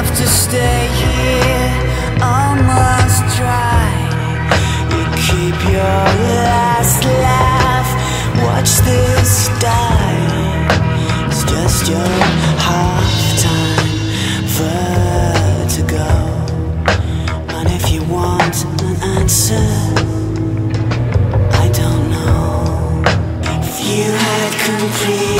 enough to stay here. You keep your last laugh, watch this die. It's just your vertigo. And if you want an answer, I don't know. If you had completed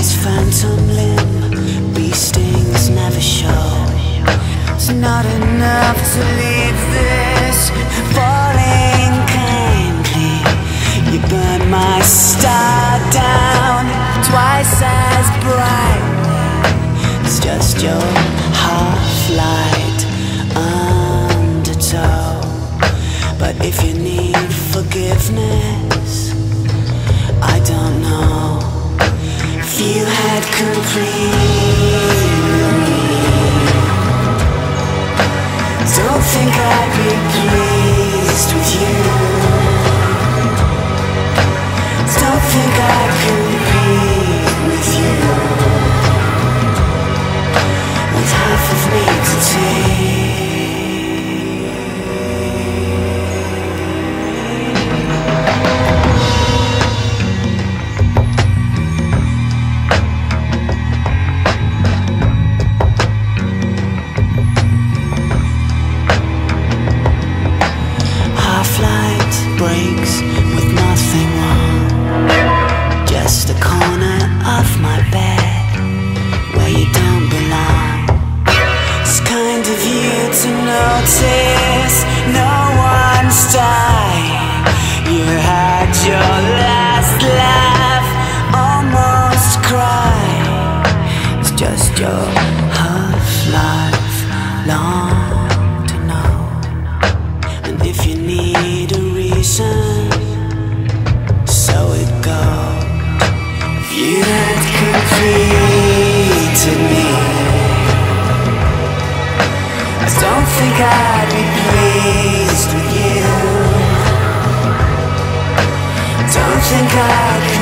these phantom limb bee stings never show. It's not enough to leave this falling kindly. You burn my star down twice as bright. It's just your half-light undertow. But if you need forgiveness, You had your last laugh, almost. It's just your half-life long to know. And if you need a reason, so it goes. You had completed me, I don't think I'd be with you. Don't think I